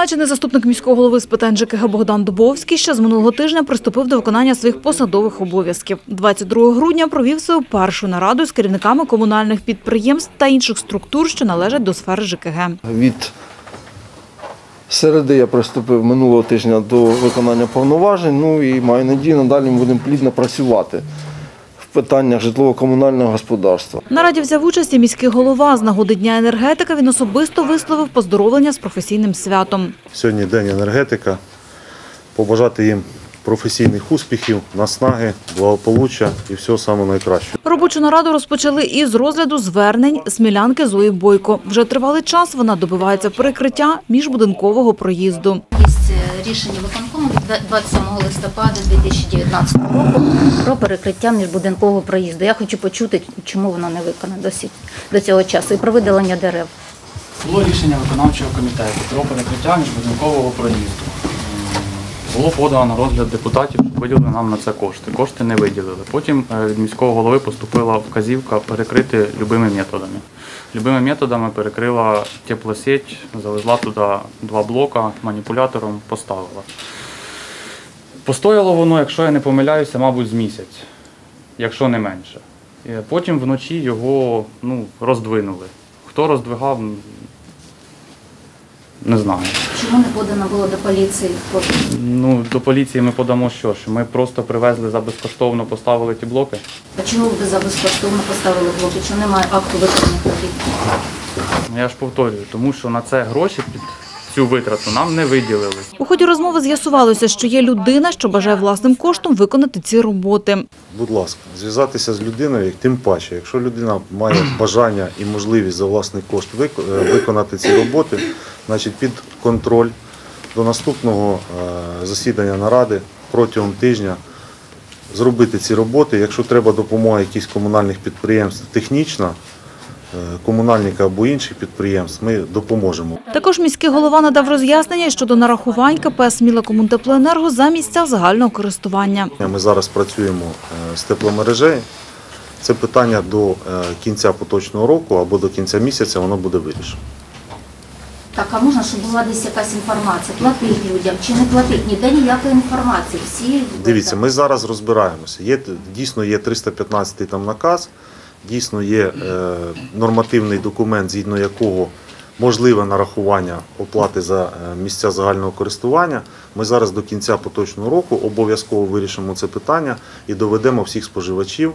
Новопризначений заступник міського голови з питань ЖКГ Богдан Дубовський ще з минулого тижня приступив до виконання своїх посадових обов'язків. 22 грудня провів свою першу нараду з керівниками комунальних підприємств та інших структур, що належать до сфери ЖКГ. Від середи я приступив минулого тижня до виконання повноважень. Ну і маю надію, надалі ми будемо плідно працювати питаннях житлово-комунального господарства. На раді взяв участь і міський голова. З нагоди Дня енергетика він особисто висловив поздоровлення з професійним святом. Сьогодні день енергетика. Побажати їм професійних успіхів, наснаги, благополуччя і всього самого найкращого. Робочу нараду розпочали із розгляду звернень смілянки Зої Бойко. Вже тривалий час вона добивається перекриття міжбудинкового проїзду. Є е, рішення виконкому від 27 листопада 2019 року про перекриття міжбудинкового проїзду. Я хочу почути, чому воно не виконано до сі- до цього часу і про видалення дерев. Було рішення виконавчого комітету про перекриття міжбудинкового проїзду. Було подано на розгляд депутатів, щоб виділили нам на це кошти. Кошти не виділили. Потім е, від міського голови поступила вказівка перекрити любими методами. Любими методами перекрила теплосеть, завезла туди два блока, маніпулятором поставила. Постояло воно, якщо я не помиляюся, мабуть, з місяць, якщо не менше. Потім вночі його ну, роздвинули. Хто роздвигав, не знаю. Чому не подано було до поліції? Ну, до поліції ми подамо що? ж. ми просто привезли за безкоштовно, поставили ті блоки. А чому ви за безкоштовно поставили блоки? Чому немає акту виконаних робіт? Ну, Я ж повторюю, тому що на це гроші під цю витрату нам не виділили. У ході розмови з'ясувалося, що є людина, що бажає власним коштом виконати ці роботи. Будь ласка, зв'язатися з людиною, тим паче, якщо людина має бажання і можливість за власний кошт е, виконати ці роботи, значить під контроль до наступного е, засідання наради протягом тижня зробити ці роботи. Якщо треба допомога якихось комунальних підприємств технічна, комунальника або інших підприємств, ми допоможемо. Також міський голова надав роз'яснення щодо нарахувань КП «Сміла Комунтеплоенерго» за місця загального користування. Ми зараз працюємо е, з тепломережею. Це питання до е, кінця поточного року або до кінця місяця воно буде вирішено. Так, а можна, щоб була десь якась інформація? Платить людям чи не платить? Ніде ніякої інформації. Всі Дивіться, ми зараз розбираємося. Є дійсно є 315 там наказ, дійсно є е, нормативний документ, згідно якого можливе нарахування оплати за е, місця загального користування. Ми зараз до кінця поточного року обов'язково вирішимо це питання і доведемо всіх споживачів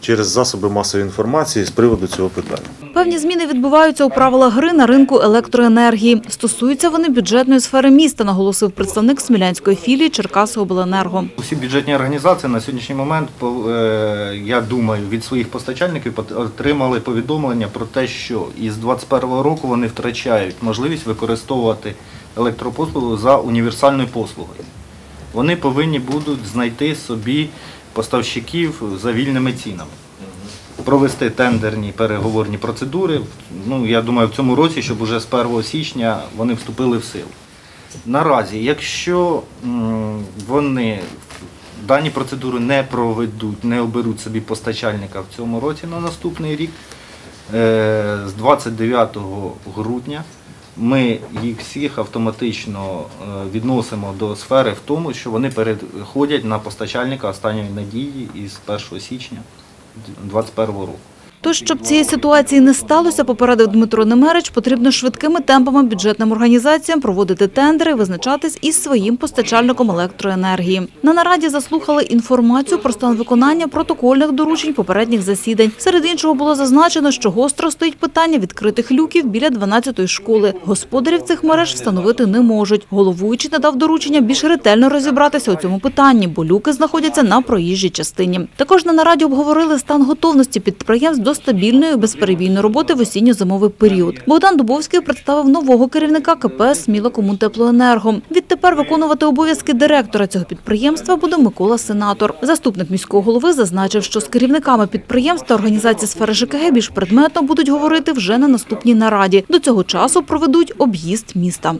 через засоби масової інформації з приводу цього питання. Певні зміни відбуваються у правилах гри на ринку електроенергії. Стосуються вони бюджетної сфери міста, наголосив представник Смілянської філії Черкасиобленерго. Усі бюджетні організації на сьогоднішній момент, е, я думаю, від своїх постачальників отримали повідомлення про те, що із 2021 року вони втрачають можливість використовувати електропослугу за універсальною послугою. Вони повинні будуть знайти собі поставщиків за вільними цінами. Провести тендерні переговорні процедури. Ну, я думаю, в цьому році, щоб уже з 1 січня вони вступили в силу. Наразі, якщо вони дані процедури не проведуть, не оберуть собі постачальника в цьому році на наступний рік, е, з 29 грудня ми їх всіх автоматично е, відносимо до сфери в тому, що вони переходять на постачальника останньої надії із 1 січня 2021 року. Тож, щоб цієї ситуації не сталося, попередив Дмитро Немерич, потрібно швидкими темпами бюджетним організаціям проводити тендери, визначатись із своїм постачальником електроенергії. На нараді заслухали інформацію про стан виконання протокольних доручень попередніх засідань. Серед іншого було зазначено, що гостро стоїть питання відкритих люків біля 12-ї школи. Господарів цих мереж встановити не можуть. Головуючий надав доручення більш ретельно розібратися у цьому питанні, бо люки знаходяться на проїжджій частині. Також на нараді обговорили стан готовності підприємств до стабільної безперебійної роботи в осінньо-зимовий період. Богдан Дубовський представив нового керівника КП «Сміла Комунтеплоенерго». Відтепер виконувати обов'язки директора цього підприємства буде Микола Сенатор. Заступник міського голови зазначив, що з керівниками підприємств та організацій сфери ЖКГ більш предметно будуть говорити вже на наступній нараді. До цього часу проведуть об'їзд міста.